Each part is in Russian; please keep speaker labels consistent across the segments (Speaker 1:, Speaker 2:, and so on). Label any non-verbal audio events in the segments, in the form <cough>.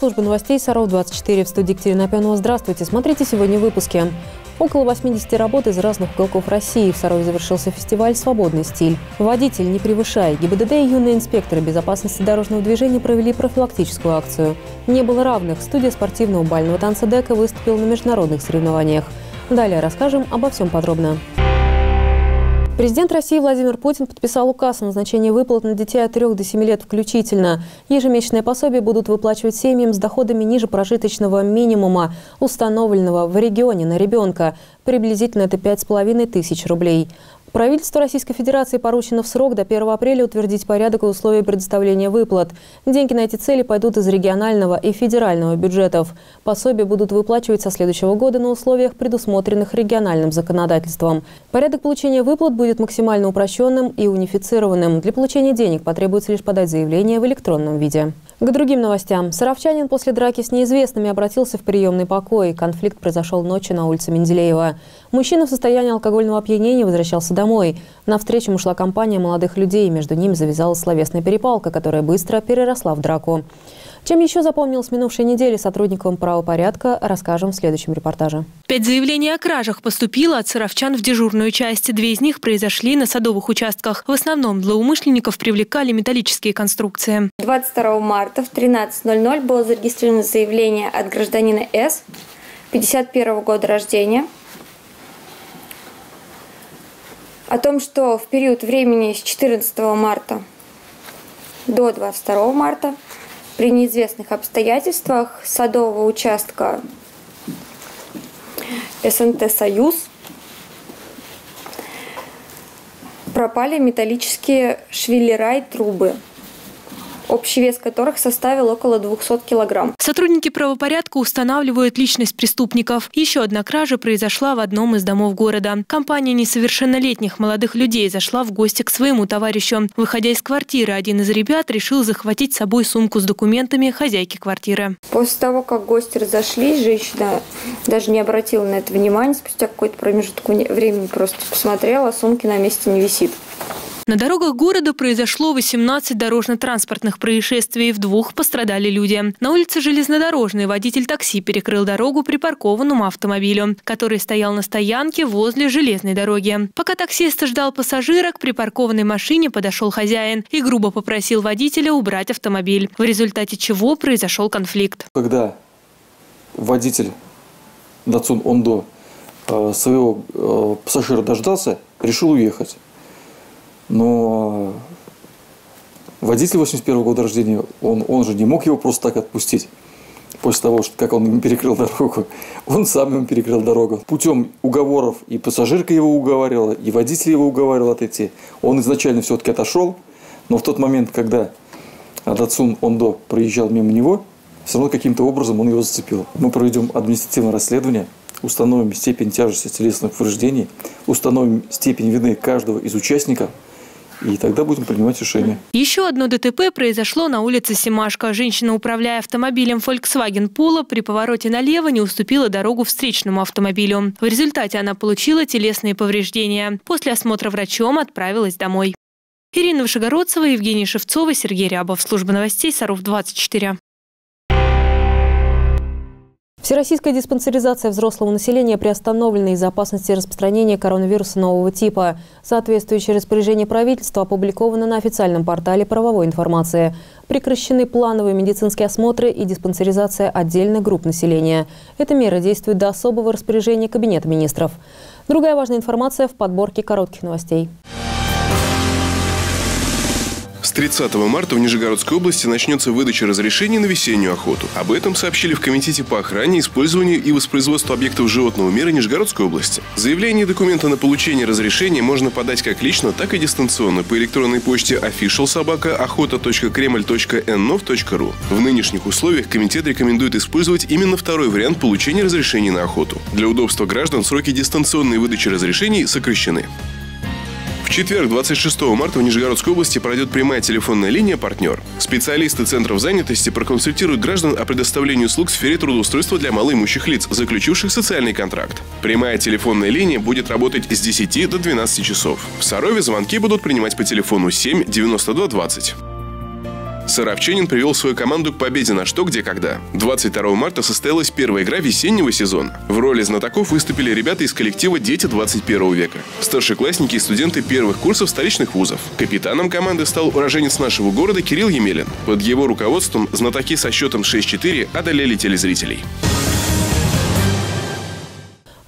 Speaker 1: служба новостей Саров-24 в студии Екатерина Пионова. Здравствуйте. Смотрите сегодня в выпуске. Около 80 работ из разных уголков России. В Сарове завершился фестиваль «Свободный стиль». Водитель, не превышай. ГИБДД и юные инспекторы безопасности дорожного движения провели профилактическую акцию. Не было равных. Студия спортивного бального танца «Дека» выступила на международных соревнованиях. Далее расскажем обо всем подробно. Президент России Владимир Путин подписал указ о назначении выплат на детей от 3 до 7 лет включительно. Ежемесячные пособия будут выплачивать семьям с доходами ниже прожиточного минимума, установленного в регионе на ребенка. Приблизительно это 5,5 тысяч рублей. Правительству Российской Федерации поручено в срок до 1 апреля утвердить порядок и условия предоставления выплат. Деньги на эти цели пойдут из регионального и федерального бюджетов. Пособия будут выплачивать со следующего года на условиях, предусмотренных региональным законодательством. Порядок получения выплат будет максимально упрощенным и унифицированным. Для получения денег потребуется лишь подать заявление в электронном виде. К другим новостям. Саровчанин после драки с неизвестными обратился в приемный покой. Конфликт произошел ночью на улице Менделеева. Мужчина в состоянии алкогольного опьянения возвращался домой. На встречу ушла компания молодых людей. Между ними завязалась словесная перепалка, которая быстро переросла в драку. Чем еще запомнилась минувшей недели сотрудникам правопорядка, расскажем в следующем репортаже.
Speaker 2: Пять заявлений о кражах поступило от сыровчан в дежурную часть. Две из них произошли на садовых участках. В основном злоумышленников привлекали металлические конструкции.
Speaker 3: 22 марта в 13.00 было зарегистрировано заявление от гражданина С. 51 года рождения о том, что в период времени с 14 марта до 22 марта при неизвестных обстоятельствах садового участка СНТ «Союз» пропали металлические швеллера и трубы – общий вес которых составил около 200 килограмм.
Speaker 2: Сотрудники правопорядка устанавливают личность преступников. Еще одна кража произошла в одном из домов города. Компания несовершеннолетних молодых людей зашла в гости к своему товарищу. Выходя из квартиры, один из ребят решил захватить с собой сумку с документами хозяйки квартиры.
Speaker 3: После того, как гости разошлись, женщина даже не обратила на это внимания. Спустя какой-то промежуток времени просто посмотрела, а сумки на месте не висит.
Speaker 2: На дорогах города произошло 18 дорожно-транспортных происшествий. В двух пострадали люди. На улице Железнодорожной водитель такси перекрыл дорогу припаркованному автомобилю, который стоял на стоянке возле железной дороги. Пока таксист ждал пассажира, к припаркованной машине подошел хозяин и грубо попросил водителя убрать автомобиль, в результате чего произошел конфликт.
Speaker 4: Когда водитель Датсун Ондо э, своего э, пассажира дождался, решил уехать. Но водитель 81 года рождения, он, он же не мог его просто так отпустить. После того, как он перекрыл дорогу, <laughs> он сам ему перекрыл дорогу. Путем уговоров и пассажирка его уговаривала, и водитель его уговаривал отойти. Он изначально все-таки отошел, но в тот момент, когда Датсун Ондо проезжал мимо него, все равно каким-то образом он его зацепил. Мы проведем административное расследование, установим степень тяжести телесных повреждений, установим степень вины каждого из участников – и тогда будем принимать решение.
Speaker 2: Еще одно ДТП произошло на улице Семашко. Женщина, управляя автомобилем Volkswagen Polo, при повороте налево не уступила дорогу встречному автомобилю. В результате она получила телесные повреждения. После осмотра врачом отправилась домой. Ирина Вышегородцева, Евгений Шевцова, Сергей Рябов. Служба новостей Саров 24.
Speaker 1: Всероссийская диспансеризация взрослого населения приостановлена из-за опасности распространения коронавируса нового типа. Соответствующее распоряжение правительства опубликовано на официальном портале правовой информации. Прекращены плановые медицинские осмотры и диспансеризация отдельных групп населения. Эта мера действует до особого распоряжения Кабинета министров. Другая важная информация в подборке коротких новостей.
Speaker 5: С 30 марта в Нижегородской области начнется выдача разрешений на весеннюю охоту. Об этом сообщили в Комитете по охране, использованию и воспроизводству объектов животного мира Нижегородской области. Заявление документа на получение разрешения можно подать как лично, так и дистанционно по электронной почте officialsobaka.охота.кремль.нов.ру. В нынешних условиях комитет рекомендует использовать именно второй вариант получения разрешений на охоту. Для удобства граждан сроки дистанционной выдачи разрешений сокращены. Четверг, 26 марта в Нижегородской области пройдет прямая телефонная линия «Партнер». Специалисты центров занятости проконсультируют граждан о предоставлении услуг в сфере трудоустройства для малоимущих лиц, заключивших социальный контракт. Прямая телефонная линия будет работать с 10 до 12 часов. В Сарове звонки будут принимать по телефону 7 92 20. Саровчанин привел свою команду к победе на «Что, где, когда». 22 марта состоялась первая игра весеннего сезона. В роли знатоков выступили ребята из коллектива «Дети 21 века». Старшеклассники и студенты первых курсов столичных вузов. Капитаном команды стал уроженец нашего города Кирилл Емелин. Под его руководством знатоки со счетом 6-4 одолели телезрителей.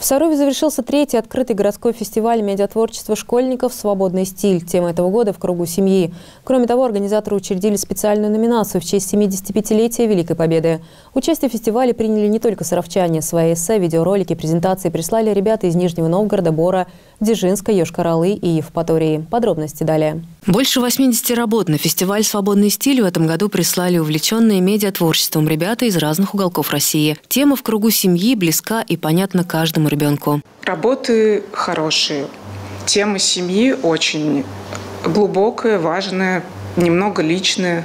Speaker 1: В Сарове завершился третий открытый городской фестиваль медиатворчества школьников «Свободный стиль». Тема этого года – «В кругу семьи». Кроме того, организаторы учредили специальную номинацию в честь 75-летия Великой Победы. Участие в фестивале приняли не только саровчане. Свои эссе, видеоролики, презентации прислали ребята из Нижнего Новгорода, Бора, Дзержинска, Йошкар-Олы и Евпатории. Подробности далее.
Speaker 6: Больше 80 работ на фестиваль «Свободный стиль» в этом году прислали увлеченные медиатворчеством ребята из разных уголков России. Тема в кругу семьи близка и понятна каждому ребенку.
Speaker 7: Работы хорошие. Тема семьи очень глубокая, важная, немного личная.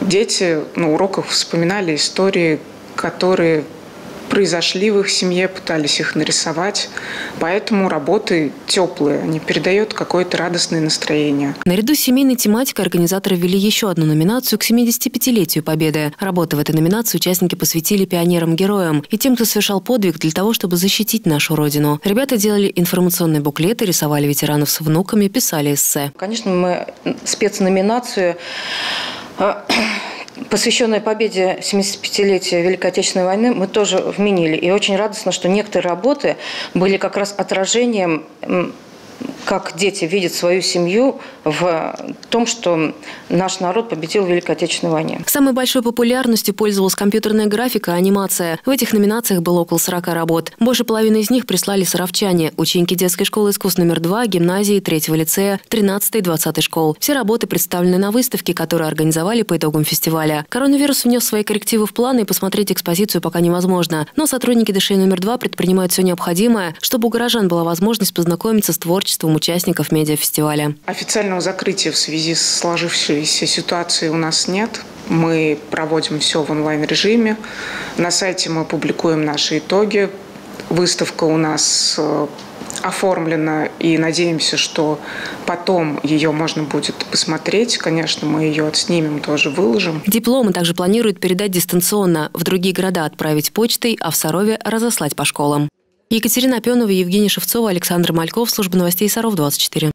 Speaker 7: Дети на уроках вспоминали истории, которые произошли в их семье, пытались их нарисовать. Поэтому работы теплые, они передают какое-то радостное настроение.
Speaker 6: Наряду с семейной тематикой организаторы ввели еще одну номинацию к 75-летию Победы. Работы в этой номинации участники посвятили пионерам-героям и тем, кто совершал подвиг для того, чтобы защитить нашу Родину. Ребята делали информационные буклеты, рисовали ветеранов с внуками, писали эссе.
Speaker 8: Конечно, мы спецноминацию посвященная победе 75-летия Великой Отечественной войны, мы тоже вменили. И очень радостно, что некоторые работы были как раз отражением как дети видят свою семью в том, что наш народ победил в Великой Отечественной войне.
Speaker 6: Самой большой популярностью пользовалась компьютерная графика, анимация. В этих номинациях было около 40 работ. Больше половины из них прислали саровчане, ученики детской школы искусств номер 2, гимназии, 3 лицея, 13 и 20 школ. Все работы представлены на выставке, которую организовали по итогам фестиваля. Коронавирус внес свои коррективы в планы, и посмотреть экспозицию пока невозможно. Но сотрудники ДШИ номер 2 предпринимают все необходимое, чтобы у горожан была возможность познакомиться с творчеством участников медиафестиваля.
Speaker 7: Официального закрытия в связи с сложившейся ситуацией у нас нет. Мы проводим все в онлайн-режиме. На сайте мы публикуем наши итоги. Выставка у нас э, оформлена, и надеемся, что потом ее можно будет посмотреть. Конечно, мы ее отснимем, тоже выложим.
Speaker 6: Дипломы также планируют передать дистанционно, в другие города отправить почтой, а в Сарове разослать по школам. Екатерина Пенова, Евгений Шевцова, Александр Мальков, служба новостей Саров 24.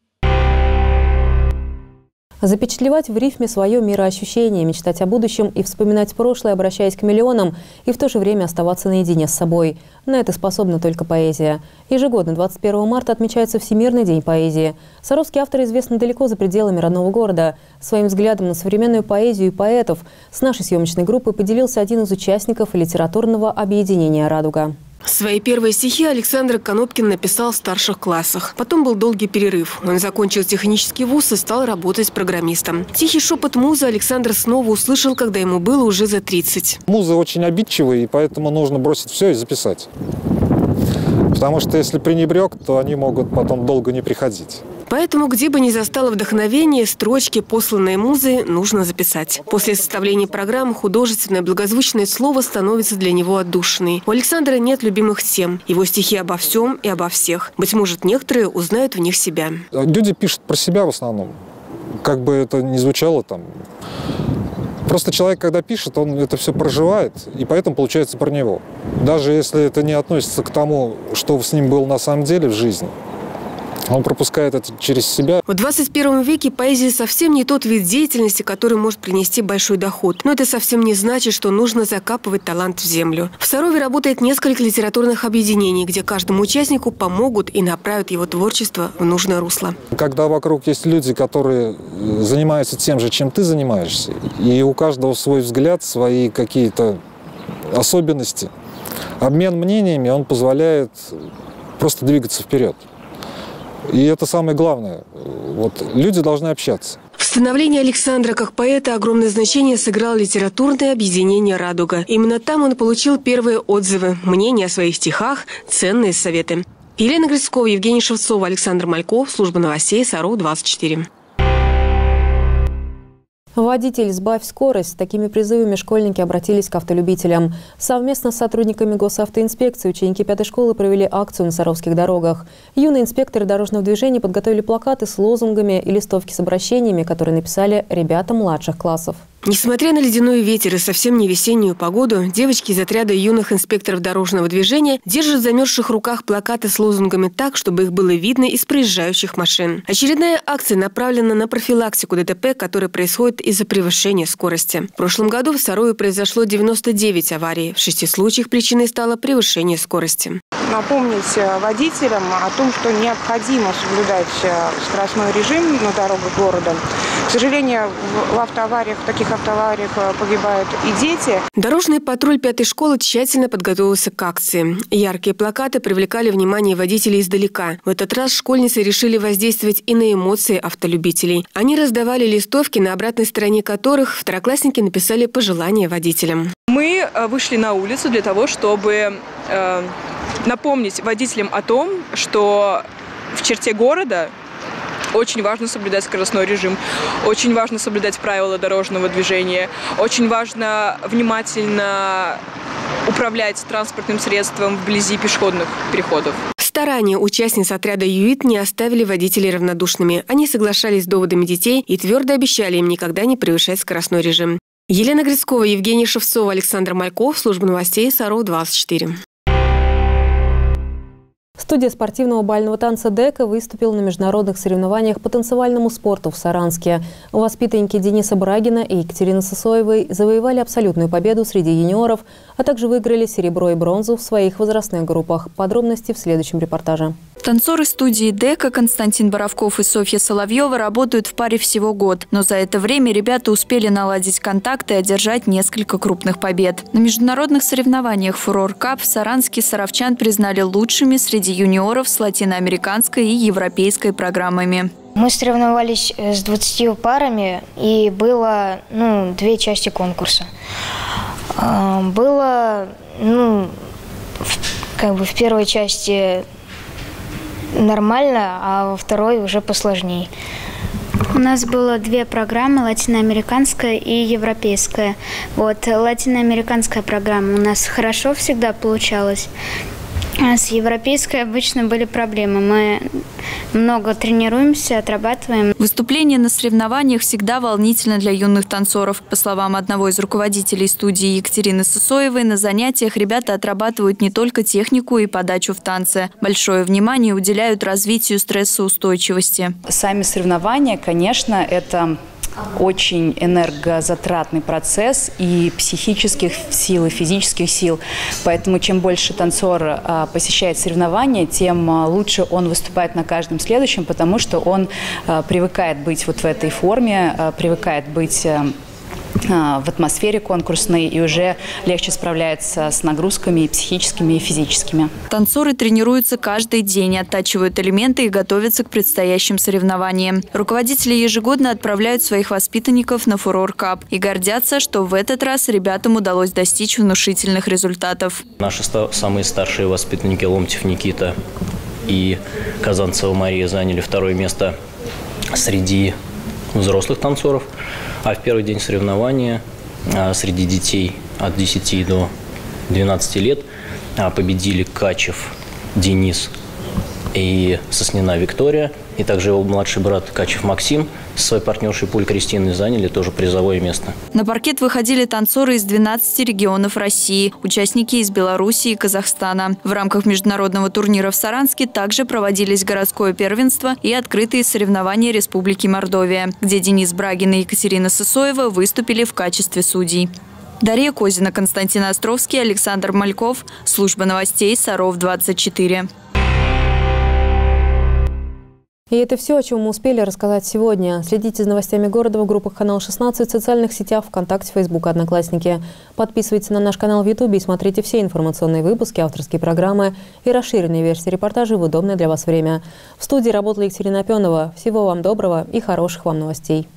Speaker 1: Запечатлевать в рифме свое мироощущение, мечтать о будущем и вспоминать прошлое, обращаясь к миллионам, и в то же время оставаться наедине с собой. На это способна только поэзия. Ежегодно 21 марта отмечается Всемирный день поэзии. Саровский автор известны далеко за пределами родного города. Своим взглядом на современную поэзию и поэтов с нашей съемочной группой поделился один из участников литературного объединения «Радуга».
Speaker 9: Свои первые стихи Александр Конопкин написал в старших классах. Потом был долгий перерыв. Он закончил технический вуз и стал работать программистом. Тихий шепот музы Александр снова услышал, когда ему было уже за 30.
Speaker 10: Муза очень обидчивая, и поэтому нужно бросить все и записать. Потому что если пренебрег, то они могут потом долго не приходить.
Speaker 9: Поэтому, где бы ни застало вдохновение, строчки, посланные музы, нужно записать. После составления программы художественное благозвучное слово становится для него отдушиной. У Александра нет любимых тем. Его стихи обо всем и обо всех. Быть может, некоторые узнают в них себя.
Speaker 10: Люди пишут про себя в основном. Как бы это ни звучало там. Просто человек, когда пишет, он это все проживает, и поэтому получается про него. Даже если это не относится к тому, что с ним было на самом деле в жизни – он пропускает это через себя.
Speaker 9: В 21 веке поэзия совсем не тот вид деятельности, который может принести большой доход. Но это совсем не значит, что нужно закапывать талант в землю. В Сарове работает несколько литературных объединений, где каждому участнику помогут и направят его творчество в нужное русло.
Speaker 10: Когда вокруг есть люди, которые э, занимаются тем же, чем ты занимаешься, и у каждого свой взгляд, свои какие-то особенности, обмен мнениями, он позволяет просто двигаться вперед. И это самое главное. Вот, люди должны общаться.
Speaker 9: В становлении Александра как поэта огромное значение сыграло литературное объединение «Радуга». Именно там он получил первые отзывы, мнения о своих стихах, ценные советы. Елена Грицкова, Евгений Шевцова, Александр Мальков, служба новостей САРУ 24.
Speaker 1: Водитель, сбавь скорость. С такими призывами школьники обратились к автолюбителям. Совместно с сотрудниками госавтоинспекции ученики пятой школы провели акцию на Саровских дорогах. Юные инспекторы дорожного движения подготовили плакаты с лозунгами и листовки с обращениями, которые написали ребята младших классов.
Speaker 9: Несмотря на ледяной ветер и совсем не весеннюю погоду, девочки из отряда юных инспекторов дорожного движения держат в замерзших руках плакаты с лозунгами так, чтобы их было видно из проезжающих машин. Очередная акция направлена на профилактику ДТП, которая происходит из-за превышения скорости. В прошлом году в Сарое произошло 99 аварий. В шести случаях причиной стало превышение скорости.
Speaker 11: Напомнить э, водителям о том, что необходимо соблюдать э, скоростной режим на дорогах города. К сожалению, в автоавариях таких таких автоавариях э, погибают и дети.
Speaker 9: Дорожный патруль пятой школы тщательно подготовился к акции. Яркие плакаты привлекали внимание водителей издалека. В этот раз школьницы решили воздействовать и на эмоции автолюбителей. Они раздавали листовки, на обратной стороне которых второклассники написали пожелания водителям.
Speaker 12: Мы вышли на улицу для того, чтобы напомнить водителям о том, что в черте города очень важно соблюдать скоростной режим, очень важно соблюдать правила дорожного движения, очень важно внимательно управлять транспортным средством вблизи пешеходных переходов.
Speaker 9: Старания участниц отряда ЮИТ не оставили водителей равнодушными. Они соглашались с доводами детей и твердо обещали им никогда не превышать скоростной режим. Елена Грицкова, Евгений Шевцова, Александр Мальков, Служба новостей Саров 24.
Speaker 1: Студия спортивного бального танца «Дека» выступила на международных соревнованиях по танцевальному спорту в Саранске. Воспитанники Дениса Брагина и Екатерины Сосоевой завоевали абсолютную победу среди юниоров, а также выиграли серебро и бронзу в своих возрастных группах. Подробности в следующем репортаже.
Speaker 13: Танцоры студии «Дека» Константин Боровков и Софья Соловьева работают в паре всего год. Но за это время ребята успели наладить контакты и одержать несколько крупных побед. На международных соревнованиях «Фурор Кап» в Саранске саровчан признали лучшими среди юниоров с латиноамериканской и европейской программами.
Speaker 14: Мы соревновались э, с 20 парами, и было ну, две части конкурса. А, было, ну, как бы в первой части нормально, а во второй уже посложнее.
Speaker 15: У нас было две программы, латиноамериканская и европейская. Вот, латиноамериканская программа у нас хорошо всегда получалась. А с европейской обычно были проблемы. Мы много тренируемся, отрабатываем.
Speaker 13: Выступление на соревнованиях всегда волнительно для юных танцоров. По словам одного из руководителей студии Екатерины Сысоевой, на занятиях ребята отрабатывают не только технику и подачу в танце. Большое внимание уделяют развитию стрессоустойчивости.
Speaker 16: Сами соревнования, конечно, это очень энергозатратный процесс и психических сил, и физических сил. Поэтому чем больше танцор а, посещает соревнования, тем а, лучше он выступает на каждом следующем, потому что он а, привыкает быть вот в этой форме, привыкает быть в атмосфере конкурсной и уже легче справляется с нагрузками и психическими, и физическими.
Speaker 13: Танцоры тренируются каждый день, оттачивают элементы и готовятся к предстоящим соревнованиям. Руководители ежегодно отправляют своих воспитанников на фурор кап и гордятся, что в этот раз ребятам удалось достичь внушительных результатов.
Speaker 17: Наши самые старшие воспитанники Ломтев Никита и Казанцева Мария заняли второе место среди взрослых танцоров – а в первый день соревнования а, среди детей от 10 до 12 лет а, победили Качев Денис и Соснина Виктория, и также его младший брат Качев Максим с своей партнершей Пуль Кристиной заняли тоже призовое место.
Speaker 13: На паркет выходили танцоры из 12 регионов России, участники из Беларуси и Казахстана. В рамках международного турнира в Саранске также проводились городское первенство и открытые соревнования Республики Мордовия, где Денис Брагин и Екатерина Сысоева выступили в качестве судей. Дарья Козина, Константин Островский, Александр Мальков. Служба новостей Саров 24.
Speaker 1: И это все, о чем мы успели рассказать сегодня. Следите за новостями города в группах канал 16, в социальных сетях, ВКонтакте, Фейсбук, Одноклассники. Подписывайтесь на наш канал в Ютубе и смотрите все информационные выпуски, авторские программы и расширенные версии репортажей в удобное для вас время. В студии работала Екатерина Пенова. Всего вам доброго и хороших вам новостей.